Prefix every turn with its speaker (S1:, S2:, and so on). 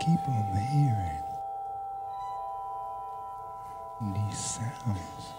S1: keep on hearing these sounds.